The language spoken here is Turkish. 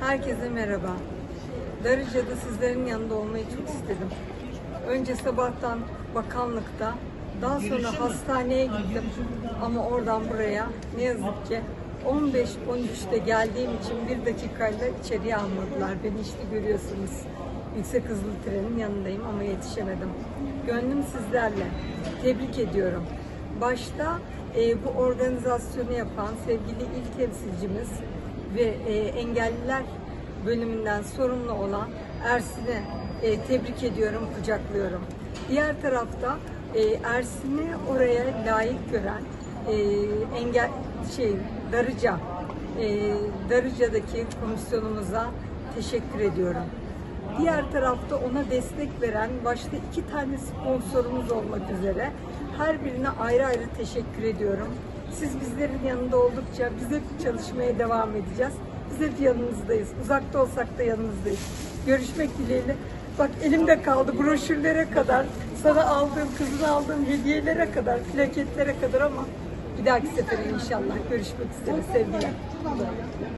Herkese merhaba. Darıca'da sizlerin yanında olmayı çok istedim. Önce sabahtan bakanlıkta, daha sonra hastaneye gittim. Ama oradan buraya ne yazık ki 15-13'te geldiğim için bir dakikayla içeriye almadılar. Beni işte görüyorsunuz. Yüksek hızlı trenin yanındayım ama yetişemedim. Gönlüm sizlerle. Tebrik ediyorum. Başta e, bu organizasyonu yapan sevgili il temsilcimiz ve e, engelliler bölümünden sorumlu olan Ersin'i e, tebrik ediyorum, kucaklıyorum. Diğer tarafta e, Ersin'i oraya layık gören e, engel şey Darıca e, Darıca'daki komisyonumuza teşekkür ediyorum. Diğer tarafta ona destek veren başta iki tane sponsorumuz olmak üzere her birine ayrı ayrı teşekkür ediyorum. Siz bizlerin yanında oldukça biz hep çalışmaya devam edeceğiz. Biz hep yanınızdayız. Uzakta olsak da yanınızdayız. Görüşmek dileğiyle. Bak elimde kaldı broşürlere kadar, sana aldığım, kızına aldığım hediyelere kadar, plaketlere kadar ama bir dahaki sefere inşallah görüşmek üzere sevgiler.